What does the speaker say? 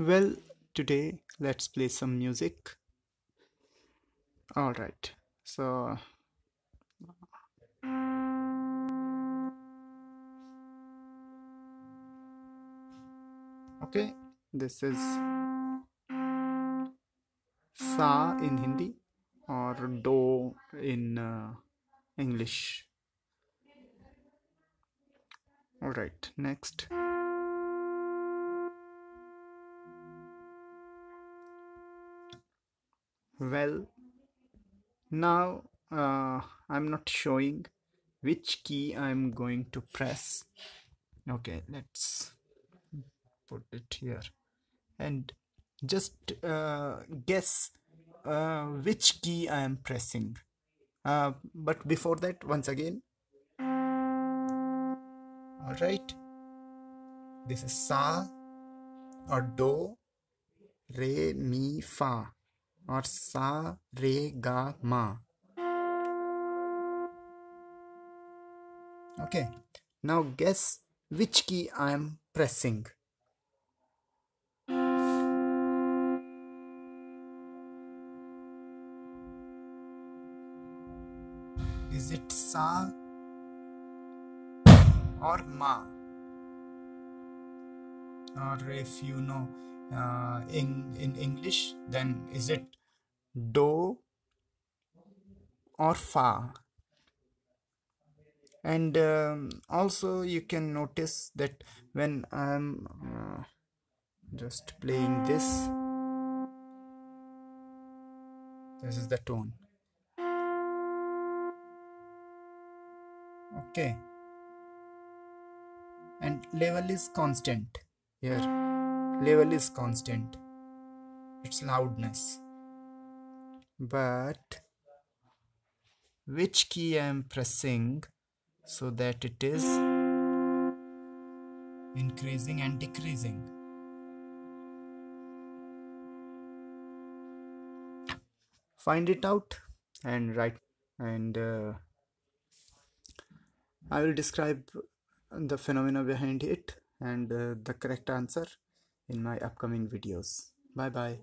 Well, today let's play some music. All right. So, okay, this is sa in Hindi or do in uh, English. All right, next. Well, now uh, I'm not showing which key I'm going to press. Okay, let's put it here and just uh, guess uh, which key I am pressing. Uh, but before that, once again, all right, this is Sa or Do, Re, Mi, Fa और सा, रे, गा, मा। Okay now guess which key I am pressing is it sa or ma or if you know uh, in, in English, then is it Do or Fa? And um, also you can notice that when I'm uh, just playing this, this is the tone. Okay. And level is constant here. Level is constant. Its loudness. But which key I am pressing so that it is increasing and decreasing. Find it out and write and uh, I will describe the phenomena behind it and uh, the correct answer in my upcoming videos. Bye bye.